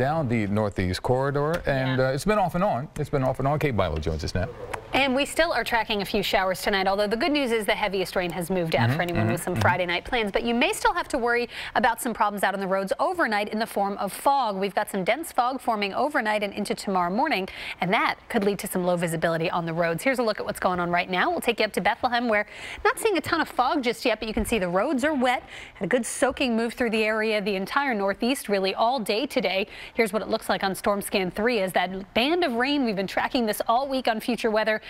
down the northeast corridor, and Yeah. uh, it's been off and on. It's been off and on. Kate Bilo joins us now. And we still are tracking a few showers tonight, although the good news is the heaviest rain has moved out mm-hmm, for anyone mm-hmm, with some mm-hmm. Friday night plans. But you may still have to worry about some problems out on the roads overnight in the form of fog. We've got some dense fog forming overnight and into tomorrow morning, and that could lead to some low visibility on the roads. Here's a look at what's going on right now. We'll take you up to Bethlehem, where not seeing a ton of fog just yet, but you can see the roads are wet. Had a good soaking move through the area, the entire northeast, really all day today. Here's what it looks like on Storm Scan 3 as that band of rain, we've been tracking this all week on future weather,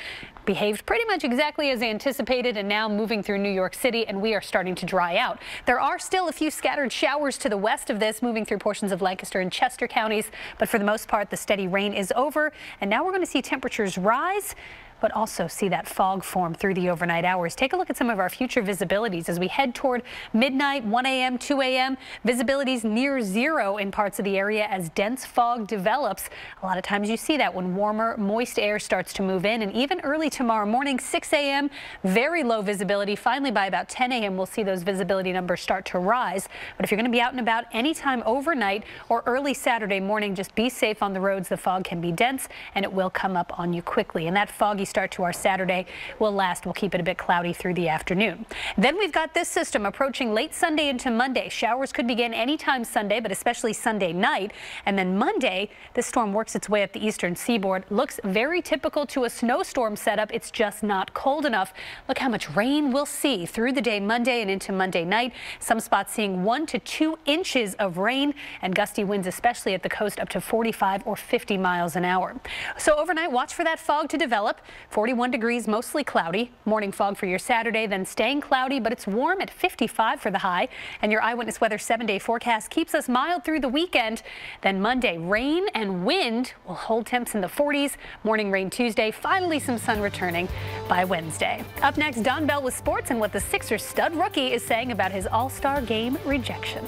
behaved pretty much exactly as anticipated and now moving through New York City and we are starting to dry out. There are still a few scattered showers to the west of this moving through portions of Lancaster and Chester counties, but for the most part the steady rain is over and now we're going to see temperatures rise but also see that fog form through the overnight hours. Take a look at some of our future visibilities as we head toward midnight, 1 a.m., 2 a.m. Visibilities near zero in parts of the area as dense fog develops. A lot of times you see that when warmer, moist air starts to move in and even early tomorrow morning, 6 a.m., very low visibility. Finally, by about 10 a.m., we'll see those visibility numbers start to rise. But if you're going to be out and about anytime overnight or early Saturday morning, just be safe on the roads. The fog can be dense and it will come up on you quickly. And that foggy start to our Saturday will last. We'll keep it a bit cloudy through the afternoon. Then we've got this system approaching late Sunday into Monday. Showers could begin anytime Sunday, but especially Sunday night. And then Monday, this storm works its way up the eastern seaboard. Looks very typical to a snowstorm setup. It's just not cold enough. Look how much rain we'll see through the day Monday and into Monday night. Some spots seeing one to two inches of rain and gusty winds, especially at the coast, up to 45 or 50 miles an hour. So overnight, watch for that fog to develop. 41 degrees, mostly cloudy. Morning fog for your Saturday, then staying cloudy, but it's warm at 55 for the high. And your Eyewitness Weather seven-day forecast keeps us mild through the weekend. Then Monday, rain and wind will hold temps in the 40s. Morning rain Tuesday, finally some sun returning by Wednesday. Up next, Don Bell with sports and what the Sixers stud rookie is saying about his all-star game rejection.